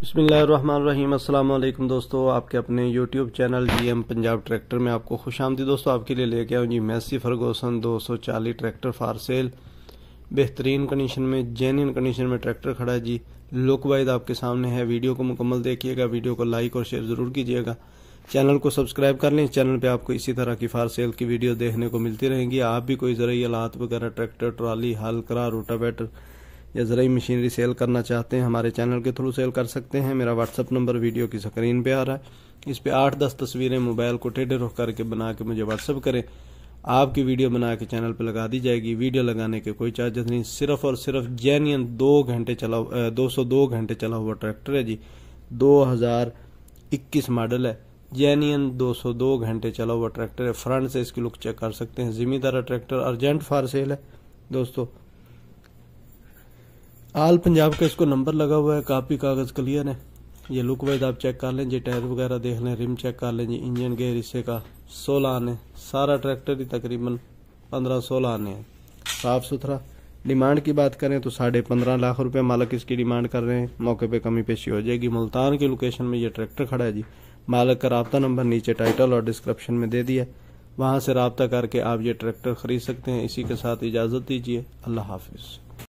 अस्सलाम वालेकुम दोस्तों, आपके अपने YouTube channel GM Punjab tractor में आपको खुश आमदी दोस्तों आपके लिए लेके आऊँ जी Massey Ferguson 240 tractor for sale. बेहतरीन कंडीशन में जेन्यन कंडीशन में ट्रैक्टर खड़ा है जी। लुक वाइज आपके सामने है। वीडियो को मुकम्मल देखिएगा वीडियो को लाइक और शेयर ज़रूर कीजिएगा। चैनल को सब्सक्राइब कर लें। चैनल पर आपको इसी तरह की फार सेल की वीडियो देखने को मिलती रहेंगी। आप भी कोई ज़रिए आलात वगैरह, ट्रैक्टर, ट्राली, हल करा रोटावेटर या ज़रूरी मशीनरी सेल करना चाहते हैं, हमारे चैनल के थ्रू सेल कर सकते हैं। मेरा व्हाट्सअप नंबर वीडियो की स्क्रीन पे आ रहा है। इस पे आठ दस तस्वीरें मोबाइल को टेढ़े रुख करके बना के मुझे व्हाट्सअप करें। आपकी वीडियो बना के चैनल पे लगा दी जाएगी। वीडियो लगाने के कोई चार्जेस नहीं, सिर्फ़ और सिर्फ़ जेन्यन दो घंटे चला दो सौ दो घंटे चला हुआ ट्रैक्टर है जी। दो हज़ार इक्कीस मॉडल है। जेनियन 202 घंटे चला हुआ ट्रैक्टर है। फ्रंट से इसकी लुक चेक कर सकते हैं। जिम्मेदार ट्रैक्टर अर्जेंट फार सेल है। दोस्तों आल पंजाब का इसको नंबर लगा हुआ है, कापी कागज़ क्लियर है। ये लुक वाइज आप चेक कर लें, जी टायर वगैरह देख लें रिम चेक कर लें, जी इंजन गेयर हिस्से का सोलह आने, सारा ट्रैक्टर ही तकरीबन पंद्रह सोलह आने हैं। साफ़ सुथरा। डिमांड की बात करें तो साढ़े पंद्रह लाख रुपए मालक इसकी डिमांड कर रहे हैं। मौके पे कमी पेशी हो जाएगी। मुल्तान की लोकेशन में ये ट्रैक्टर खड़ा है जी। मालक का रबता नंबर नीचे टाइटल और डिस्क्रिप्शन में दे दिया वहाँ से रबता करके आप ये ट्रैक्टर खरीद सकते हैं। इसी के साथ इजाज़त दीजिए। अल्लाह हाफिज़।